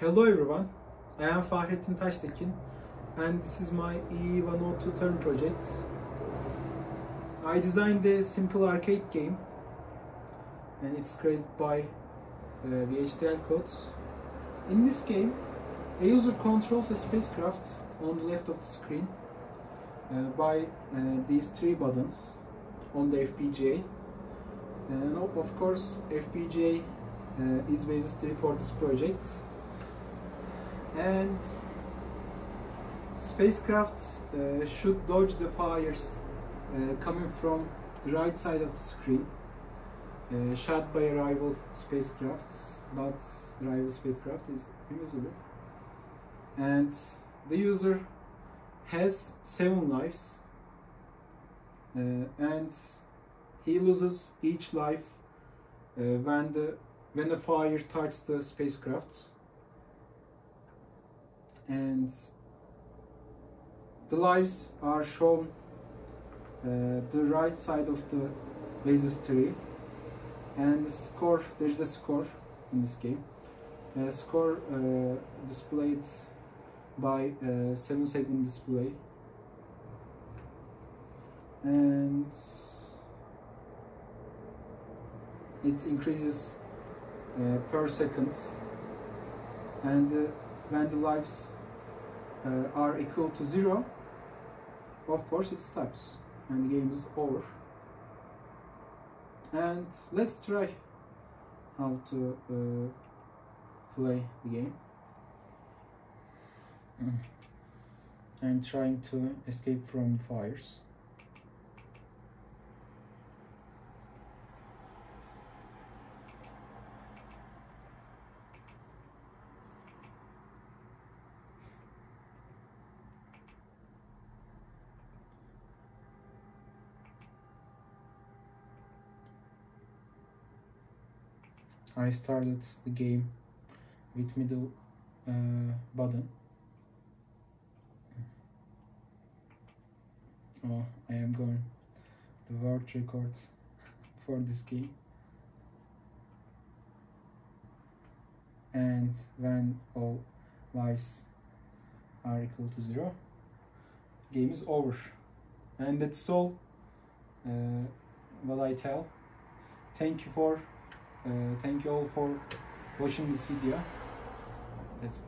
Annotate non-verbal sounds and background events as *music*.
Hello everyone, I am Fahrettin Taştekin and this is my E102 Turn project. I designed a simple arcade game and it's created by uh, VHDL codes. In this game, a user controls a spacecraft on the left of the screen uh, by uh, these three buttons on the FPGA. And of course, FPGA uh, is Basys 3 for this project and spacecraft uh, should dodge the fires uh, coming from the right side of the screen uh, shot by a rival spacecraft but the rival spacecraft is invisible. And the user has seven lives uh, and he loses each life uh, when the when the fire touches the spacecraft and the lives are shown uh, the right side of the Basys 3. And the score there is a score in this game. A score uh, displayed by a 7 segment display. And it increases uh, per second and uh, when the lives uh, are equal to zero of course it stops and the game is over. And let's try how to uh, play the game. And trying to escape from fires I started the game with middle uh, button. Oh, I am going the world records *laughs* for this game. And when all lives are equal to zero, game is over. And that's all uh, what I tell. Thank you for Uh, thank you all for watching this video. That's